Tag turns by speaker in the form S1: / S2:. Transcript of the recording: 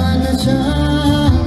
S1: yanacağım